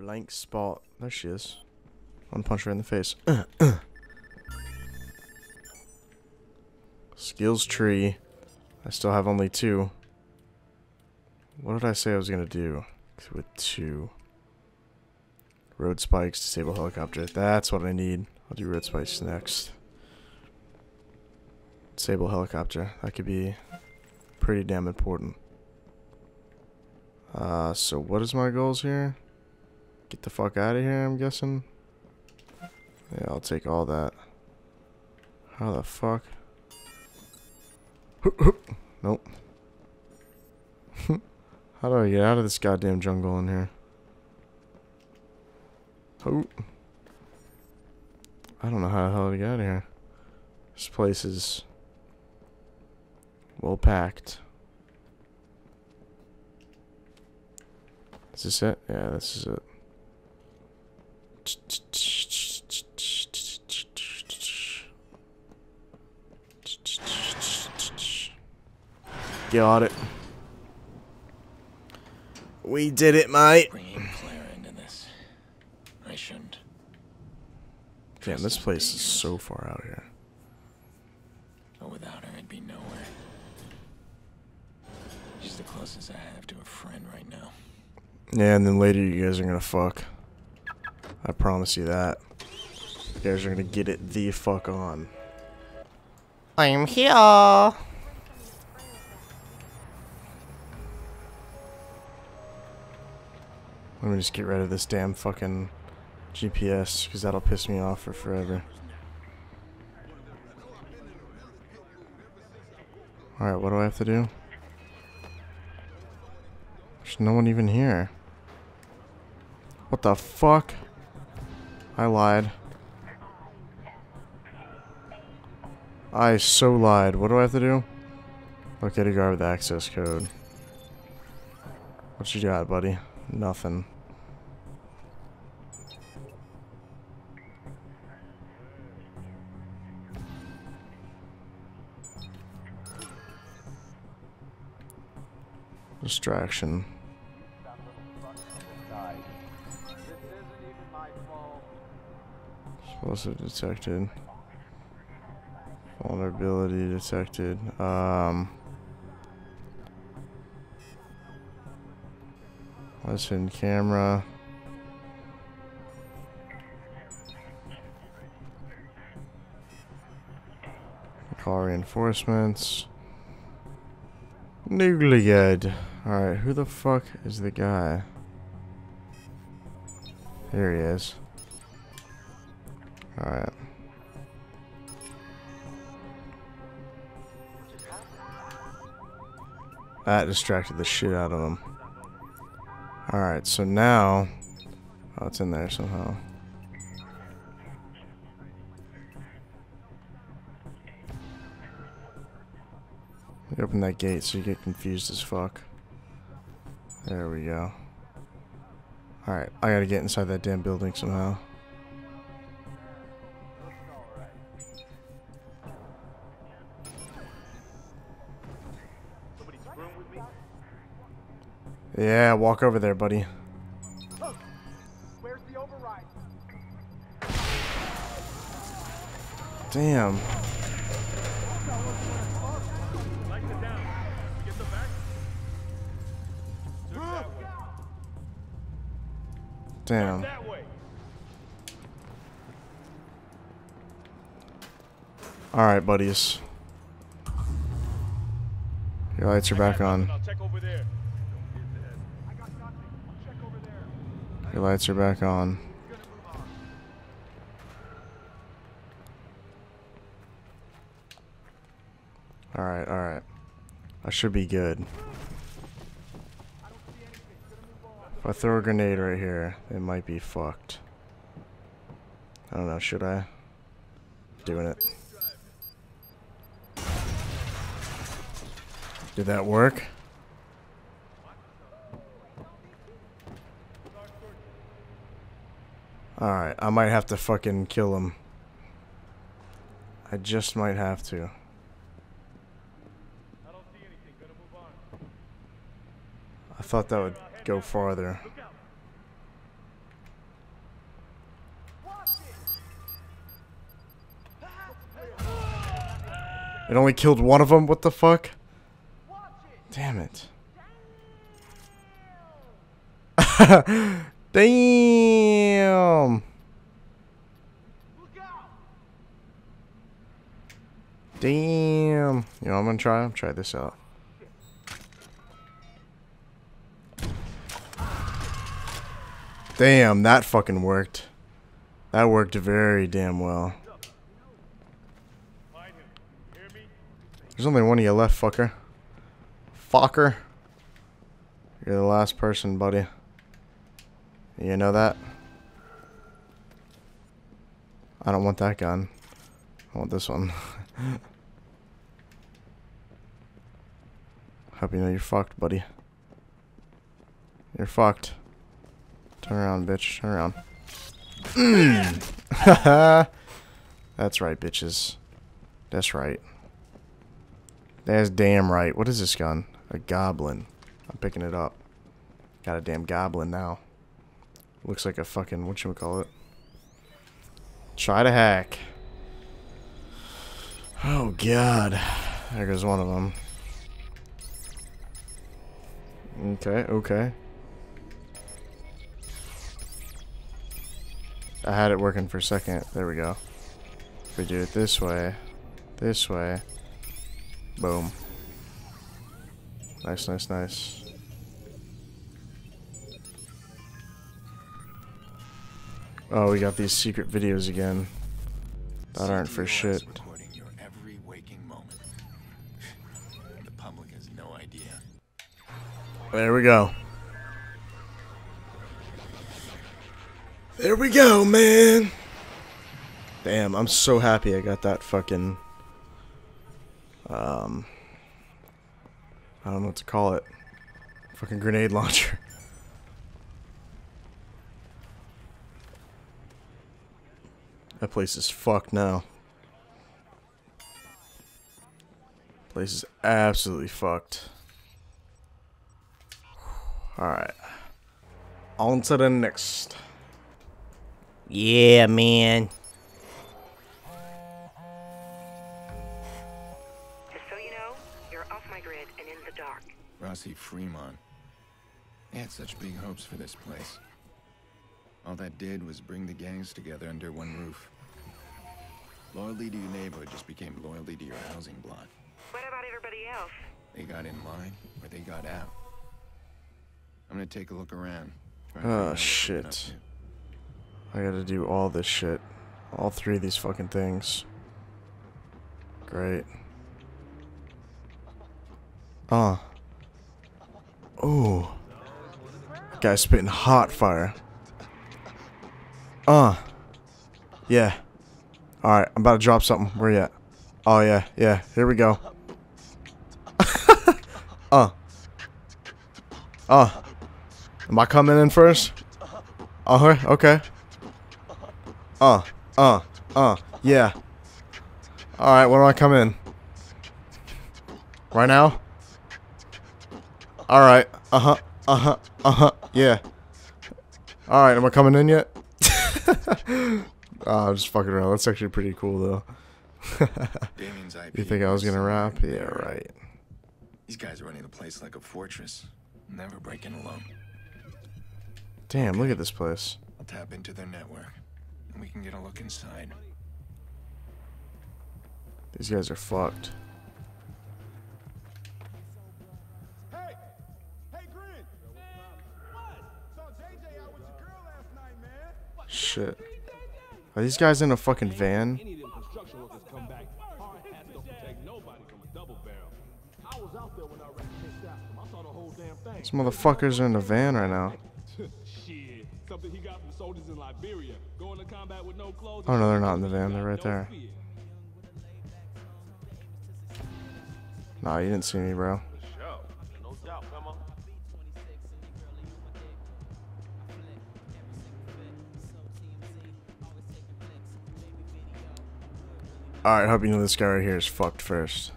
blank spot. There she is. I want to punch her in the face. Skills tree. I still have only two. What did I say I was gonna do with two? Road spikes, disable helicopter. That's what I need. I'll do road spikes next. Disable helicopter. That could be pretty damn important. Uh, so what is my goals here? Get the fuck out of here, I'm guessing. Yeah, I'll take all that. How the fuck? nope. How do I get out of this goddamn jungle in here? Oh. I don't know how the hell to get out of here. This place is well packed. Is this it? Yeah, this is it. Got it. We did it, mate. Bringing Clara into this. I shouldn't. Damn, this place is so far out here. But without her, I'd be nowhere. She's the closest I have to a friend right now. Yeah, and then later you guys are gonna fuck. I promise you that. You guys are gonna get it the fuck on. I'm here. Let me just get rid of this damn fucking GPS, because that'll piss me off for forever. Alright, what do I have to do? There's no one even here. What the fuck? I lied. I so lied. What do I have to do? Locate a guard with access code. What you got, buddy? Nothing. Distraction. Explosive detected. Vulnerability detected. Um. Camera. Call reinforcements. Good. Alright, who the fuck is the guy? Here he is. That distracted the shit out of him. Alright, so now... Oh, it's in there somehow. open that gate so you get confused as fuck. There we go. Alright, I gotta get inside that damn building somehow. Yeah, walk over there, buddy. Damn. Damn. Alright, buddies. Your lights are back on. Your lights are back on. Alright, alright. I should be good. If I throw a grenade right here, it might be fucked. I don't know, should I? Doing it. Did that work? Alright, I might have to fucking kill him. I just might have to. I thought that would go farther. It only killed one of them? What the fuck? Damn it. Damn. Damn. You know I'm gonna try? I'm try this out. Damn, that fucking worked. That worked very damn well. There's only one of you left, fucker. Fucker. You're the last person, buddy. You know that? I don't want that gun. I want this one. Hope you know you're fucked, buddy. You're fucked. Turn around, bitch. Turn around. That's right, bitches. That's right. That's damn right. What is this gun? A goblin. I'm picking it up. Got a damn goblin now. Looks like a fucking, what you call it? Try to hack. Oh god. There goes one of them. Okay, okay. I had it working for a second. There we go. If we do it this way, this way, boom. Nice, nice, nice. Oh, we got these secret videos again. That aren't for shit. Recording your every waking moment. the public has no idea. There we go. There we go, man. Damn, I'm so happy I got that fucking um I don't know what to call it. Fucking grenade launcher. That place is fucked now. Place is absolutely fucked. Alright. On to the next. Yeah, man. Just so you know, you're off my grid and in the dark. Rossi Fremont. They had such big hopes for this place. All that did was bring the gangs together under one roof. Loyalty to your neighborhood just became loyalty to your housing block. What about everybody else? They got in line, or they got out. I'm gonna take a look around. Oh, and figure out what they've been shit. I gotta do all this shit. All three of these fucking things. Great. Uh. Oh. Guy's spitting hot fire. Uh. Yeah. Alright, I'm about to drop something. Where you at? Oh, yeah, yeah. Here we go. uh. Uh. Am I coming in first? Uh huh. Okay. Uh. Uh. Uh. Yeah. All right. When do I come in? Right now. All right. Uh huh. Uh huh. Uh huh. Yeah. All right. Am I coming in yet? oh, I'm just fucking around. That's actually pretty cool though. You think I was gonna rap? Yeah. Right. These guys are running the place like a fortress, never breaking alone. Damn. Look at this place. I'll tap into their network, and we can get a look inside. These guys are fucked. After Are these guys in a fucking van? These motherfuckers are in a van right now. Shit. Oh, no, they're not in the van. They're right there. Nah, you didn't see me, bro. Alright, hope you know this guy right here is fucked first.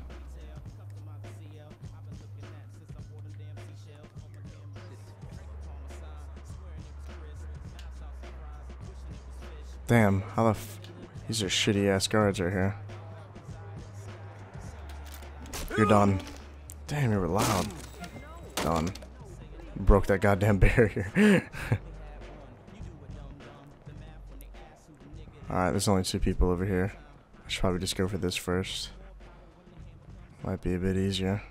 Damn, how the f- These are shitty ass guards right here. You're done. Damn, you were loud. Done. Broke that goddamn barrier. Alright, there's only two people over here. I should probably just go for this first. Might be a bit easier.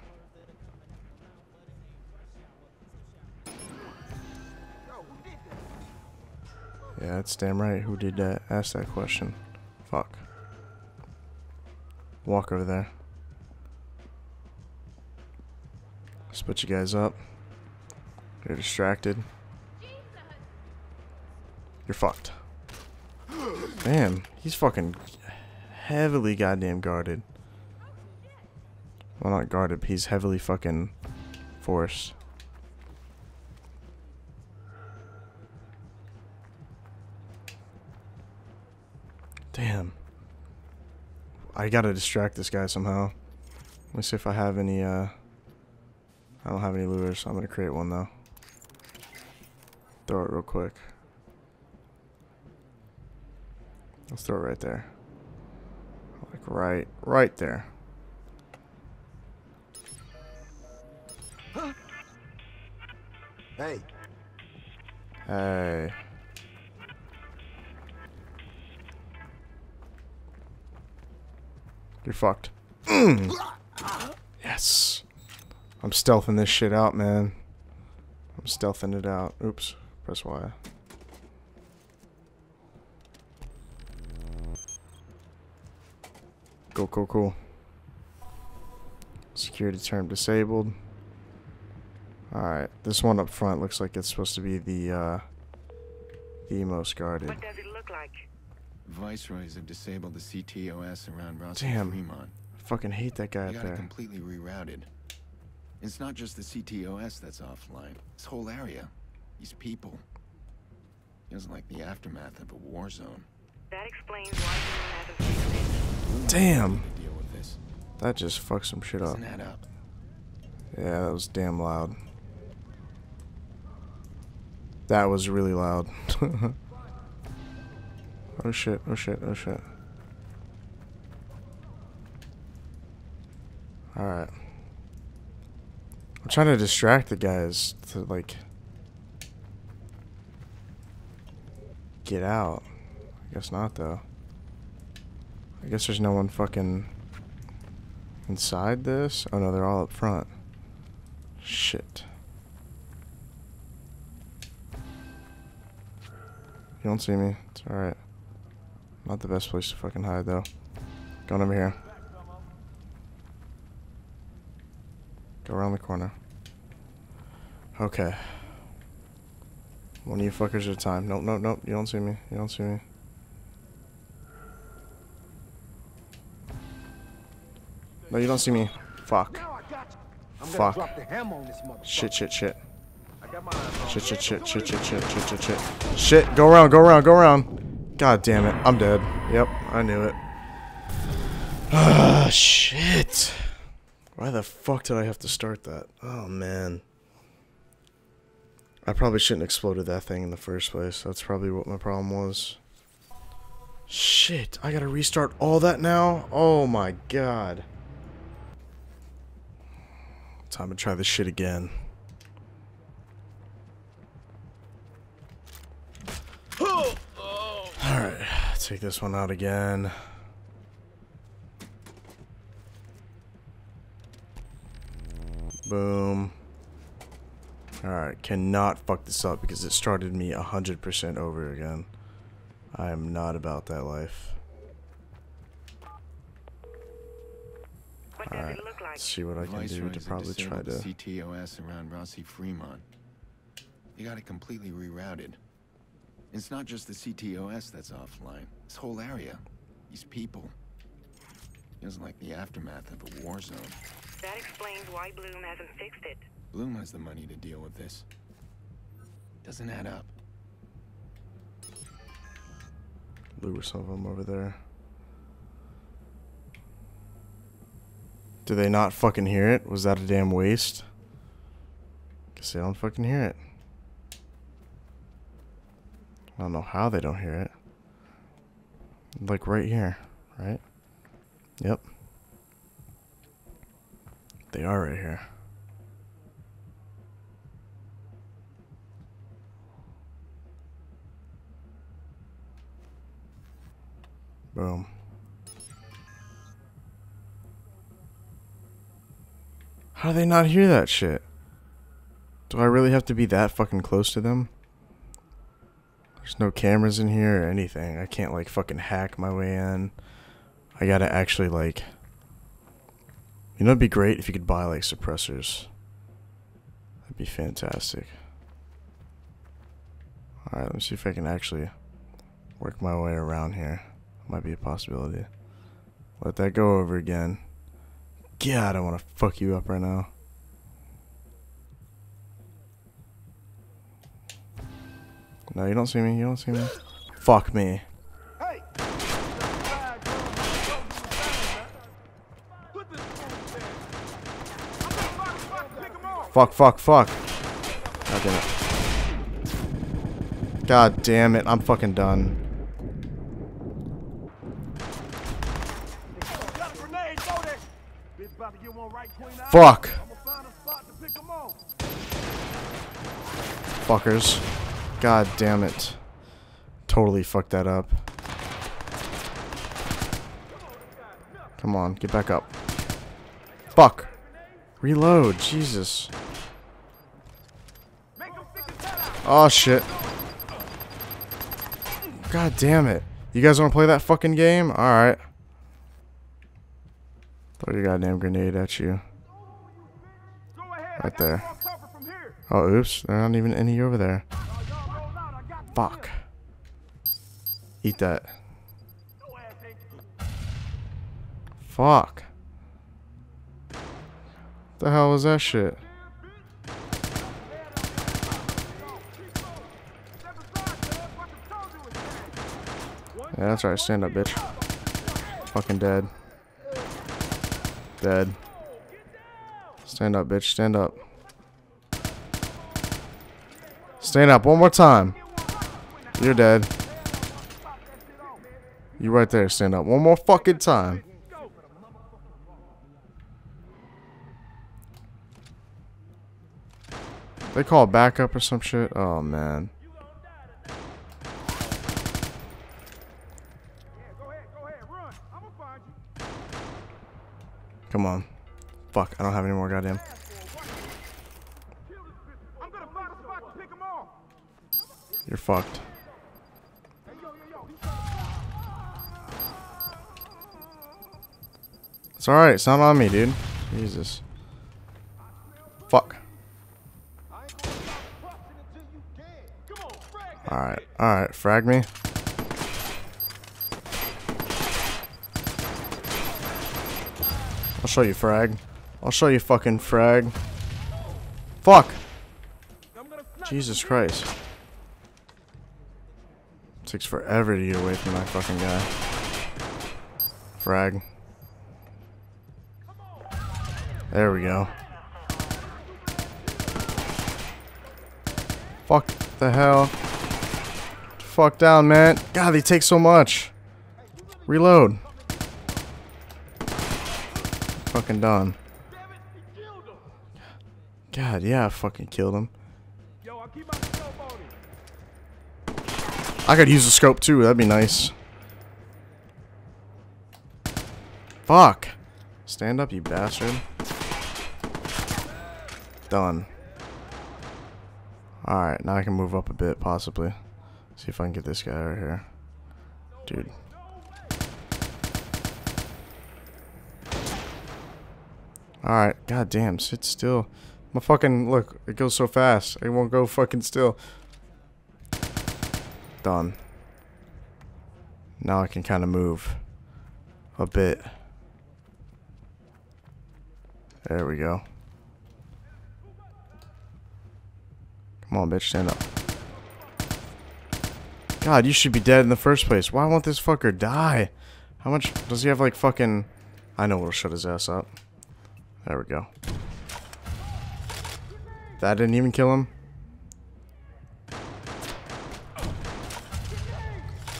Yeah, that's damn right. Who did that? Ask that question. Fuck. Walk over there. Split you guys up. You're distracted. You're fucked. Man, he's fucking heavily goddamn guarded. Well, not guarded, he's heavily fucking forced. Damn. I gotta distract this guy somehow. Let me see if I have any, uh... I don't have any lures, so I'm gonna create one though. Throw it real quick. Let's throw it right there. Right, right there. Hey, Hey. You're fucked. Mm. Yes. I'm stealthing this shit out, man. I'm stealthing it out. Oops. Press Y. Cool, cool, cool. Security term disabled. Alright, this one up front looks like it's supposed to be the, uh, the most guarded. What does it look like? Viceroys have disabled the CTOS around Rossi Damn. Fremont. I fucking hate that guy They up there. completely rerouted. It's not just the CTOS that's offline. This whole area. These people. Feels like the aftermath of a war zone. That explains why you hasn't fixed it. Damn. Deal with this. That just fucked some shit up. Yeah, that was damn loud. That was really loud. oh shit, oh shit, oh shit. Alright. I'm trying to distract the guys to, like, get out. I guess not, though. I guess there's no one fucking inside this. Oh no, they're all up front. Shit. You don't see me. It's alright. Not the best place to fucking hide, though. Going over here. Go around the corner. Okay. One of you fuckers at a time. Nope, nope, nope. You don't see me. You don't see me. No, you don't see me. Fuck. now I got you. I'm Fuck. gonna drop the hammer on this motherfucker. Shit, shit, shit. I got my eyes on Shit, shit, shit, shit, shit, shit, shit, shit, shit. Shit, go around, go around, go around. God damn it. I'm dead. Yep, I knew it. Ah, shit. Why the fuck did I have to start that? Oh, man. I probably shouldn't have exploded that thing in the first place. That's probably what my problem was. Shit, I gotta restart all that now? Oh my god. Time to try this shit again. Alright, take this one out again. Boom. Alright, cannot fuck this up because it started me 100% over again. I am not about that life. Alright, it look like? let's see what I can do to probably try to... the CTOS around Rossi Fremont. They got it completely rerouted. It's not just the CTOS that's offline. This whole area. These people. Feels like the aftermath of a war zone. That explains why Blume hasn't fixed it. Blume has the money to deal with this. Doesn't add up. lure some of them over there. Do they not fucking hear it? Was that a damn waste? Guess they don't fucking hear it. I don't know how they don't hear it. Like right here, right? Yep. They are right here. Boom. How do they not hear that shit? Do I really have to be that fucking close to them? There's no cameras in here or anything. I can't like fucking hack my way in. I gotta actually like You know it'd be great if you could buy like suppressors. That'd be fantastic. Alright, let me see if I can actually work my way around here. Might be a possibility. Let that go over again. God, I don't want to fuck you up right now. No, you don't see me. You don't see me. Fuck me. Hey! Put this fool there. I'm gonna fuck, pick him off. Fuck, fuck, fuck. God damn it. God damn it. I'm fucking done. Got a grenade, throw that. Bitch about to get one right Queen Eye. Fuck. I'm gonna find a spot to pick him off. Fuckers. God damn it. Totally fucked that up. Come on, get back up. Fuck. Reload. Jesus. Oh shit. God damn it. You guys want to play that fucking game? Alright. Throw your goddamn grenade at you. Right there. Oh, oops. There aren't even any over there. Fuck. Eat that. Fuck. The hell was that shit? Yeah, that's right. Stand up, bitch. Fucking dead. Dead. Stand up, bitch. Stand up. Stand up one more time. You're dead. You right there. Stand up one more fucking time. They call backup or some shit. Oh man. Come on. Fuck. I don't have any more goddamn. You're fucked. It's alright, it's not on me, dude. Jesus. Fuck. Alright, alright, frag me. I'll show you frag. I'll show you fucking frag. Fuck! Jesus Christ. Takes forever to get away from that fucking guy. Frag. There we go. Fuck the hell. Fuck down, man. God, they take so much. Reload. Fucking done. God, yeah, I fucking killed him. Yo, I keep my scope on. I could use the scope too. That'd be nice. Fuck. Stand up, you bastard. Done. Alright, now I can move up a bit, possibly. See if I can get this guy right here. Dude. Alright, goddamn, sit still. My fucking, look, it goes so fast. It won't go fucking still. Done. Now I can kind of move a bit. There we go. Come on, bitch, stand up. God, you should be dead in the first place. Why won't this fucker die? How much does he have, like, fucking... I know what'll shut his ass up. There we go. That didn't even kill him.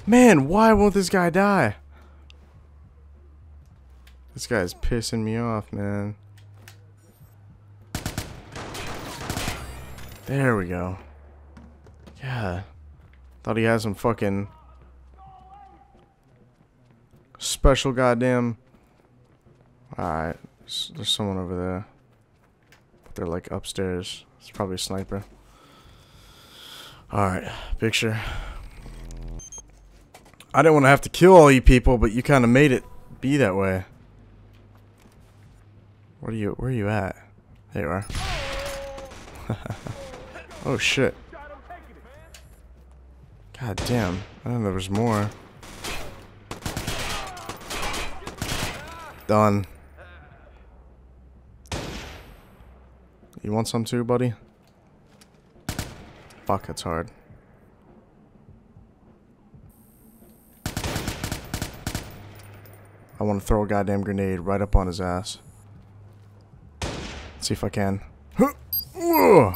Man, why won't this guy die? This guy's pissing me off, man. There we go. Yeah. Thought he had some fucking special goddamn... Alright. There's someone over there. They're like upstairs. It's probably a sniper. Alright. Picture. I didn't want to have to kill all you people, but you kind of made it be that way. Where are you? Where are you at? There you are. oh shit. God damn. I didn't know there was more. Done. You want some too, buddy? Fuck, it's hard. I want to throw a goddamn grenade right up on his ass. see if I can.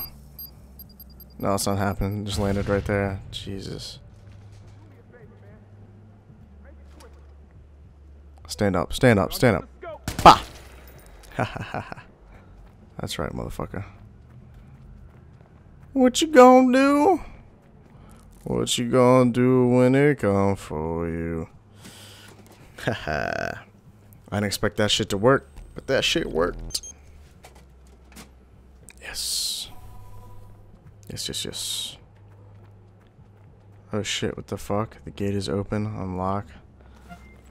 No, it's not happening. Just landed right there. Jesus. Stand up, stand up, stand up. Bah! That's right, motherfucker. What you gonna do? What you gonna do when it come for you? Haha. I didn't expect that shit to work, but that shit worked. Yes. Yes, yes, yes. Oh shit, what the fuck? The gate is open, unlock.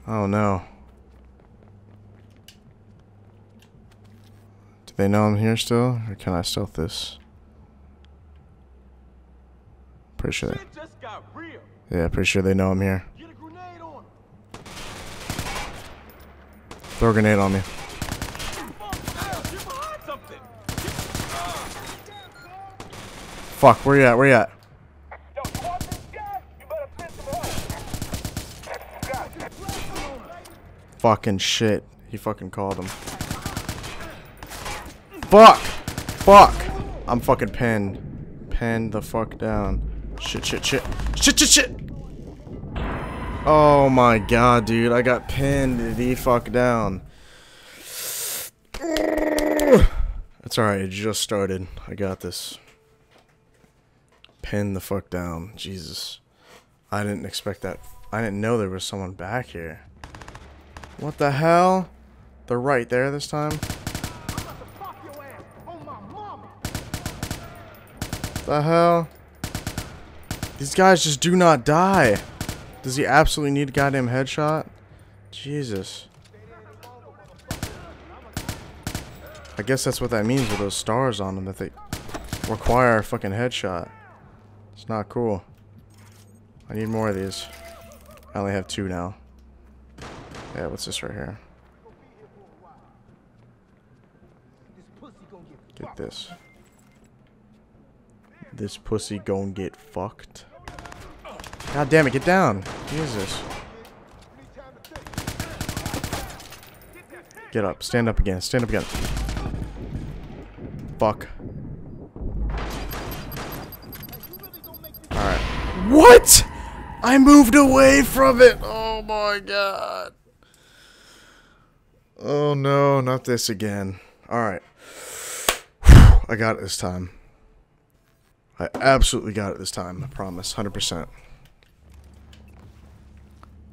Oh no. They know I'm here still? Or can I stealth this? Pretty sure. Shit just got real. Yeah, pretty sure they know I'm here. Get a grenade on. Throw a grenade on me. Get behind something. Fuck, where you at? Where you at? Yo, you want this guy? You better send some help. Fucking shit. He fucking called him. Fuck! Fuck! I'm fucking pinned. Pinned the fuck down. Shit, shit, shit. Shit, shit, shit! Oh my god, dude. I got pinned the fuck down. It's alright. It just started. I got this. Pinned the fuck down. Jesus. I didn't expect that. I didn't know there was someone back here. What the hell? They're right there this time? Pop your ass on my mama. The hell? These guys just do not die. Does he absolutely need a goddamn headshot? Jesus. I guess that's what that means with those stars on them, that they require a fucking headshot. It's not cool. I need more of these. I only have two now. Yeah, what's this right here? Get this. This pussy gon' get fucked. God damn it, get down. Jesus. Get up. Stand up again. Stand up again. Fuck. Alright. What? I moved away from it. Oh my god. Oh no, not this again. Alright. I got it this time. I absolutely got it this time. I promise. 100%.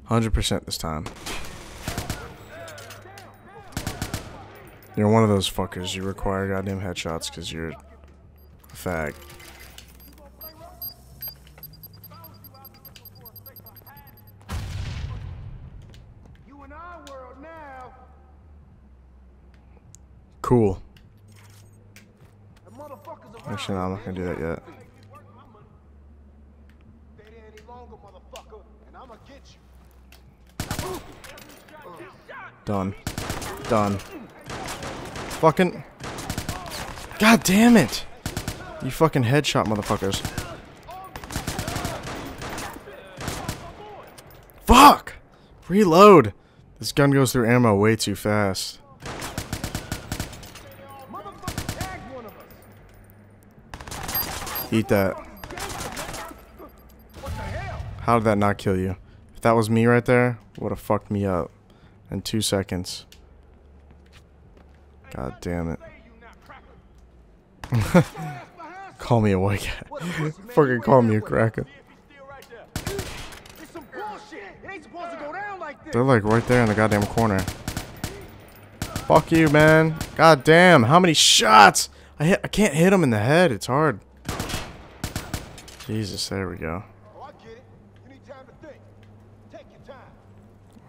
100% this time. You're one of those fuckers. You require goddamn headshots because you're a fag. Cool. Actually, no, I'm not gonna do that yet. Done. Done. Fucking. God damn it! You fucking headshot motherfuckers. Fuck! Reload! This gun goes through ammo way too fast. Motherfucker tagged one of us. Eat that. How did that not kill you? If that was me right there, would have fucked me up in two seconds. God damn it. Call me a white cat. Fucking call me a cracker. They're like right there in the goddamn corner. Fuck you, man. God damn, how many shots? I hit I can't hit him in the head. It's hard. Jesus, there we go. Oh, I get it. You need time to think. Take your time.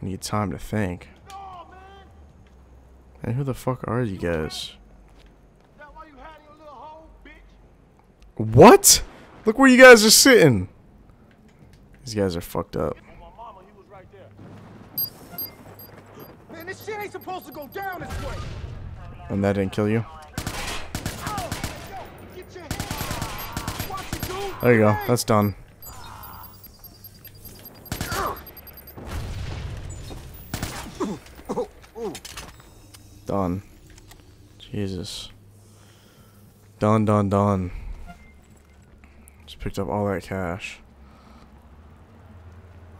Need time to think. No, man. And who the fuck are you guys? Is that why you hiding your little hole, bitch? What? Look where you guys are sitting. These guys are fucked up. Mama, he was right there. Man, this shit ain't supposed to go down this way. And that didn't kill you? Oh, yo, get your hands. Watch it, dude. There you go. That's done. Done. Jesus. Done, done, done. Just picked up all that cash.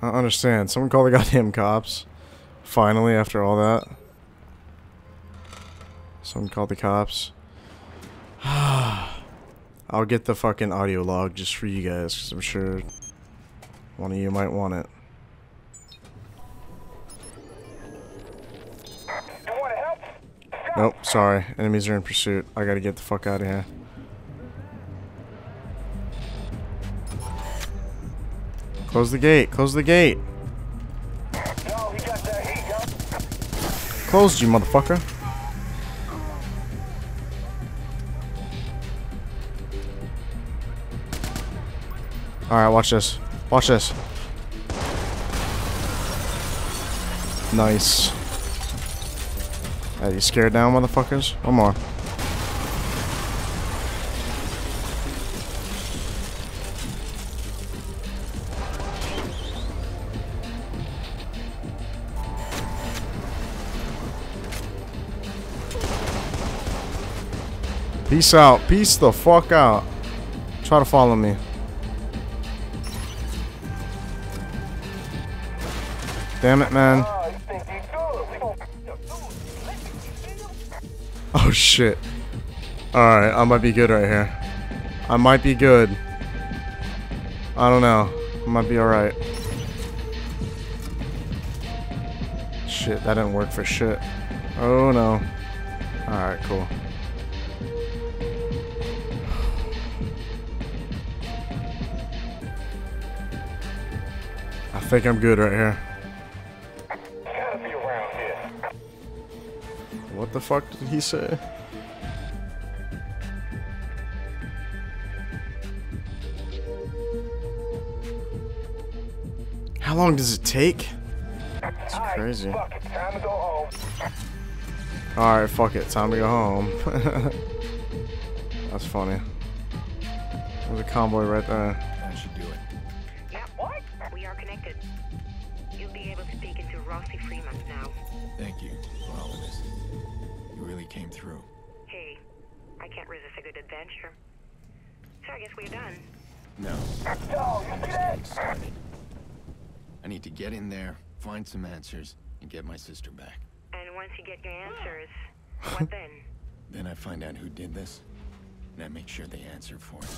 I understand. Someone call the goddamn cops. Finally, after all that. Someone called the cops. I'll get the fucking audio log just for you guys, because I'm sure one of you might want it. Nope, sorry. Enemies are in pursuit. I gotta get the fuck out of here. Close the gate. Close the gate. Closed, you motherfucker. Alright, watch this. Watch this. Nice. Are you scared now, motherfuckers? One more. Peace out. Peace the fuck out. Try to follow me. Damn it, man. Oh shit. Alright, I might be good right here. I might be good. I don't know. I might be alright. Shit, that didn't work for shit. Oh no. Alright, cool. I think I'm good right here. The fuck did he say? How long does it take? It's crazy. Alright, fuck it. Time to go home. That's funny. There's a convoy right there. Through. Hey, I can't resist a good adventure. So I guess we're done. No. Started. I need to get in there, find some answers, and get my sister back. And once you get your answers, what then? Then I find out who did this, and I make sure they answer for it.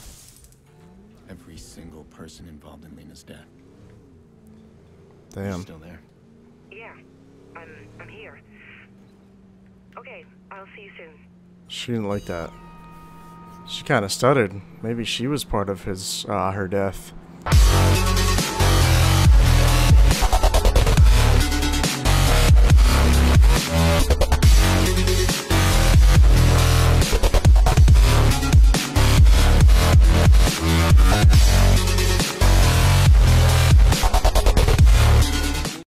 Every single person involved in Lena's death. You Damn. Still there? Yeah, I'm I'm here. Okay, I'll see you soon. She didn't like that. She kind of stuttered. Maybe she was part of his, uh, her death.